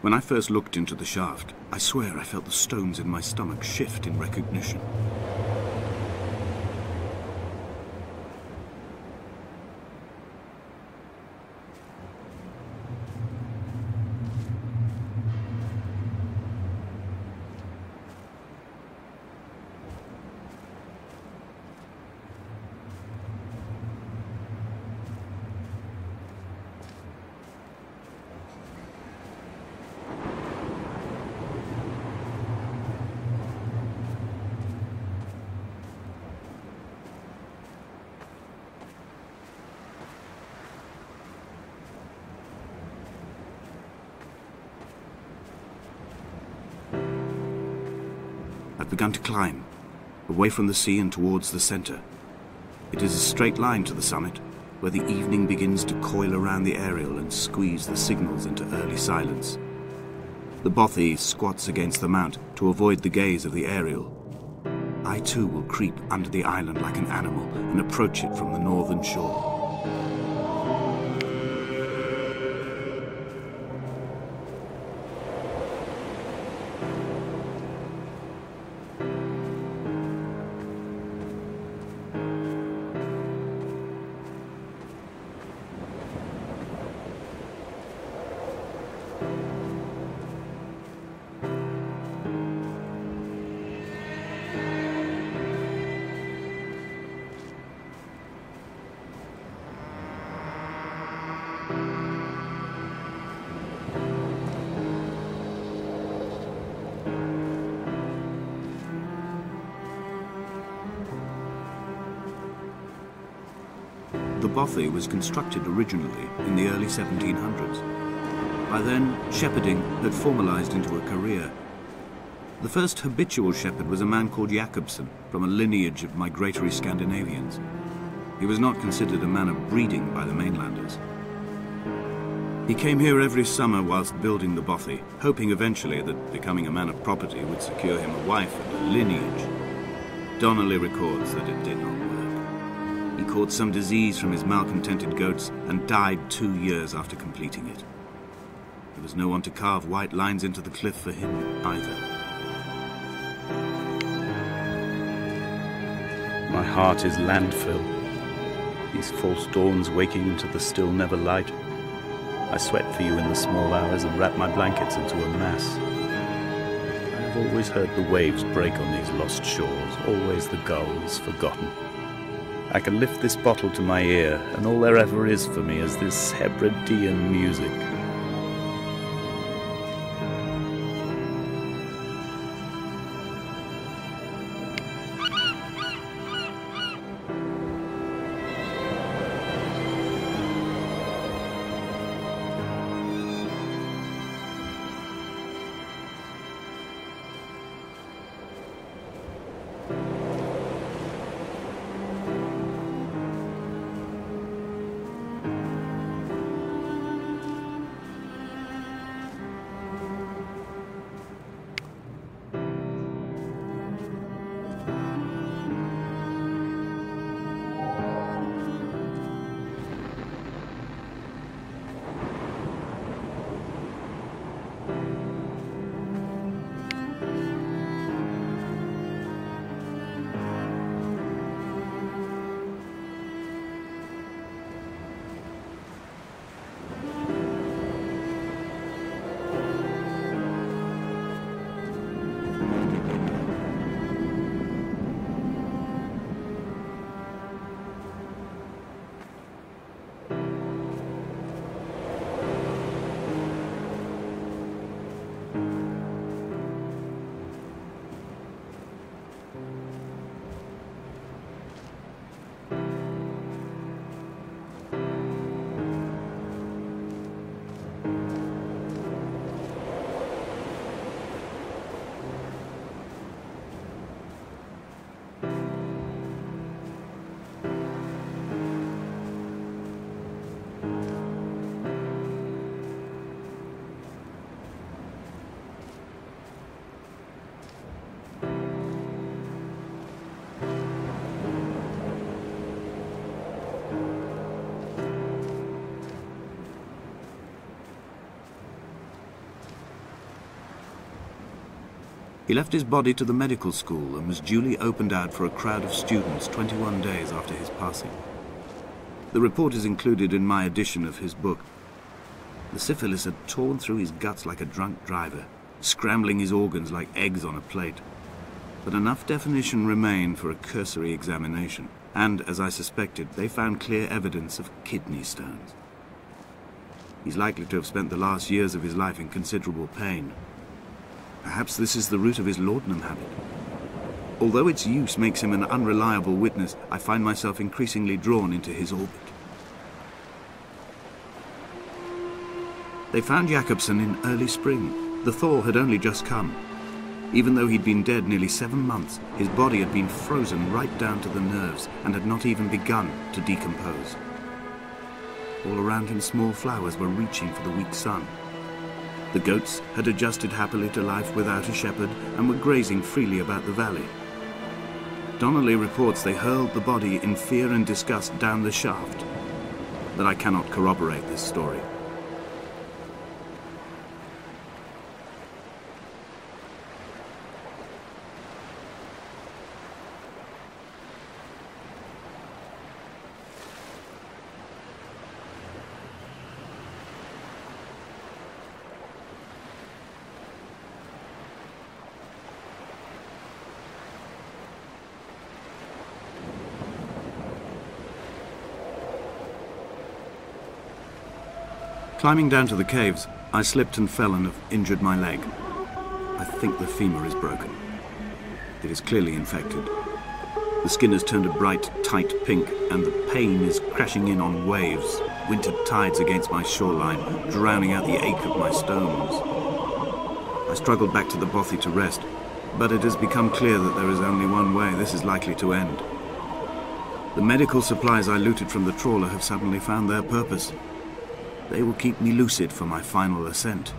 When I first looked into the shaft, I swear I felt the stones in my stomach shift in recognition. I've begun to climb, away from the sea and towards the center. It is a straight line to the summit, where the evening begins to coil around the aerial and squeeze the signals into early silence. The bothy squats against the mount to avoid the gaze of the aerial. I too will creep under the island like an animal and approach it from the northern shore. Bothy was constructed originally in the early 1700s. By then, shepherding had formalized into a career. The first habitual shepherd was a man called Jakobson from a lineage of migratory Scandinavians. He was not considered a man of breeding by the mainlanders. He came here every summer whilst building the bothy, hoping eventually that becoming a man of property would secure him a wife and a lineage. Donnelly records that it did not work. He caught some disease from his malcontented goats and died two years after completing it. There was no one to carve white lines into the cliff for him either. My heart is landfill. These false dawns waking into the still never light. I sweat for you in the small hours and wrap my blankets into a mass. I have always heard the waves break on these lost shores, always the gulls forgotten. I can lift this bottle to my ear, and all there ever is for me is this Hebridean music. He left his body to the medical school and was duly opened out for a crowd of students 21 days after his passing. The report is included in my edition of his book. The syphilis had torn through his guts like a drunk driver, scrambling his organs like eggs on a plate. But enough definition remained for a cursory examination, and, as I suspected, they found clear evidence of kidney stones. He's likely to have spent the last years of his life in considerable pain. Perhaps this is the root of his laudanum habit. Although its use makes him an unreliable witness, I find myself increasingly drawn into his orbit. They found Jakobson in early spring. The thaw had only just come. Even though he'd been dead nearly seven months, his body had been frozen right down to the nerves and had not even begun to decompose. All around him small flowers were reaching for the weak sun. The goats had adjusted happily to life without a shepherd and were grazing freely about the valley. Donnelly reports they hurled the body in fear and disgust down the shaft, but I cannot corroborate this story. Climbing down to the caves, I slipped and fell and have injured my leg. I think the femur is broken. It is clearly infected. The skin has turned a bright, tight pink, and the pain is crashing in on waves, winter tides against my shoreline, drowning out the ache of my stones. I struggled back to the bothy to rest, but it has become clear that there is only one way this is likely to end. The medical supplies I looted from the trawler have suddenly found their purpose. They will keep me lucid for my final ascent.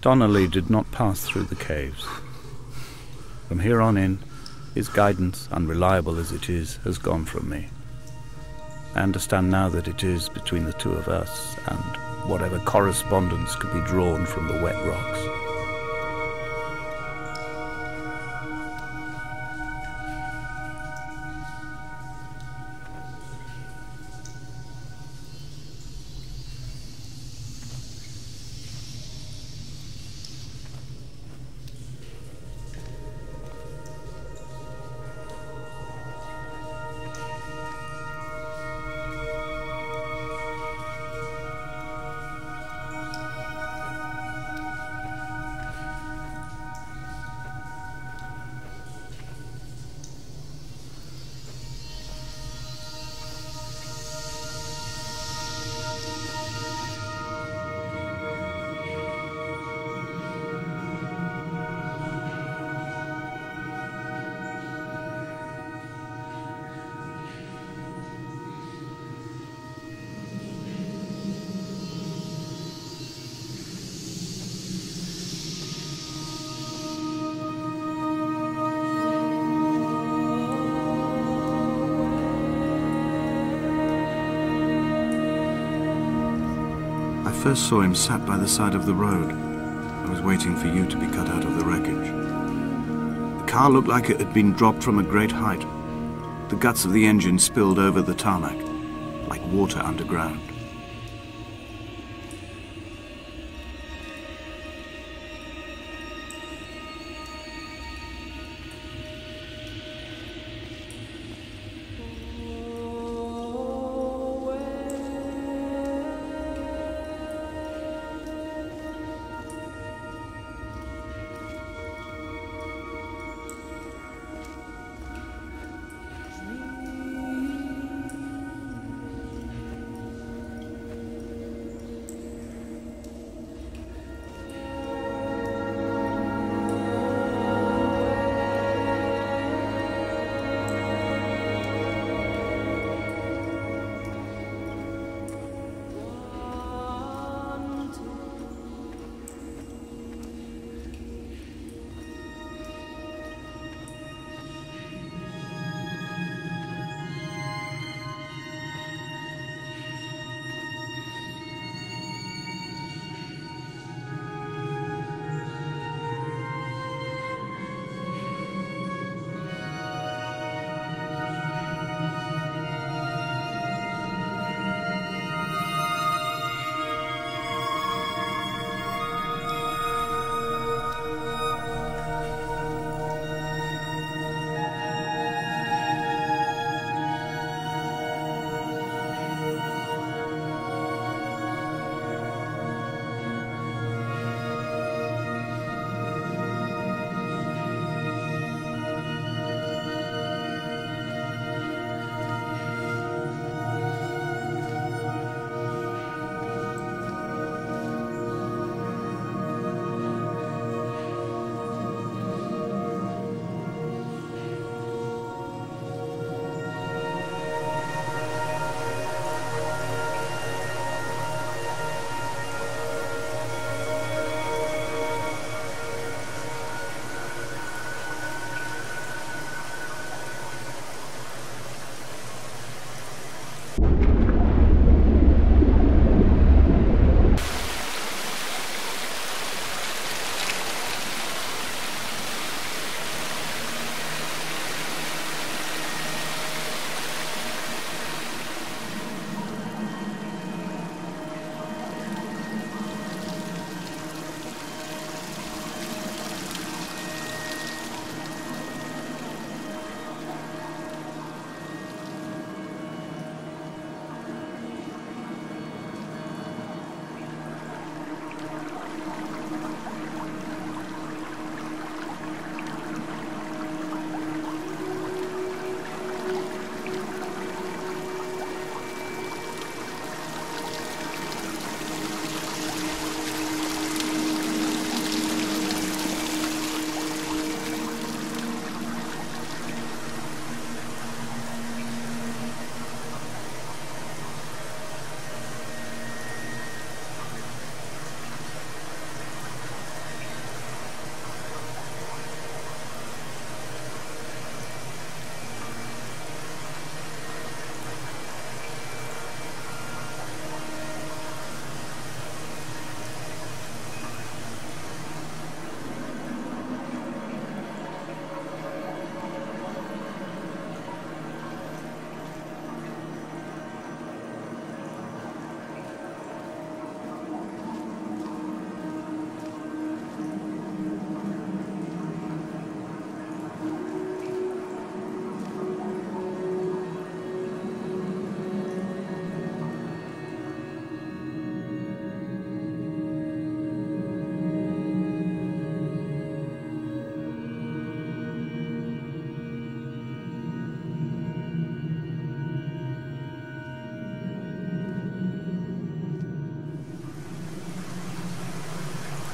Donnelly did not pass through the caves. From here on in, his guidance, unreliable as it is, has gone from me. I understand now that it is between the two of us and whatever correspondence could be drawn from the wet rocks. First saw him sat by the side of the road. I was waiting for you to be cut out of the wreckage. The car looked like it had been dropped from a great height. The guts of the engine spilled over the tarmac, like water underground.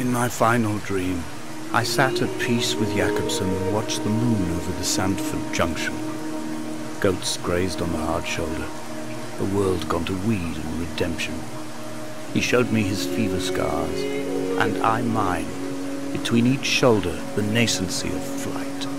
In my final dream, I sat at peace with Jakobson and watched the moon over the Sandford Junction. Goats grazed on the hard shoulder, a world gone to weed and redemption. He showed me his fever scars, and I mine, between each shoulder the nascency of flight.